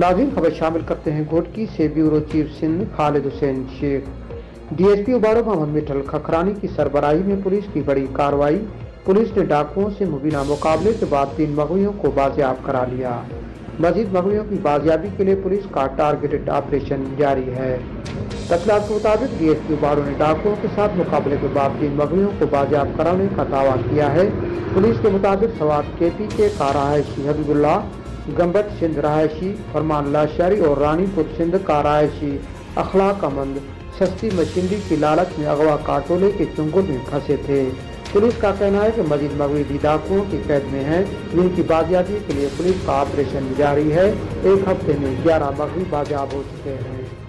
नाजिन खबर शामिल करते हैं घोटकी से bureau chief Sindh Khalid Hussain Shaikh. DSP Ubaro Mohammad Mithal Khakhrani की सरबराही में पुलिस की बड़ी कार्रवाई। पुलिस ने डाकुओं से मुबीना मुकाबले के बाद तीन मगवियों को बाजियाब करा लिया। मजीद मगवियों की बाजियाबी के लिए पुलिस का टारगेटेड ऑपरेशन जारी है। तफलात के मुताबिक डीएसपी उबारो ने डाकुओं के साथ मुकाबले के बाद तीन मगवियों को बाजियाब कराने का दावा किया है। पुलिस के मुताबिक सवाद के पी के का रहायशी हबीबुल्ला गम्बत सिंध रहायशी, फरमान लाशारी और रानीपुर सिंध का रहायशी अखलाक अमंद सस्ती मशीनरी की लालच में अगवा काटोले के चुंगल में फंसे थे। पुलिस का कहना है कि मजीद मगरबी डाकुओं की कैद में हैं। जिनकी बाजियाबी के लिए पुलिस का ऑपरेशन जारी है। एक हफ़्ते में ग्यारह मगरबी बाजियाब हो चुके हैं।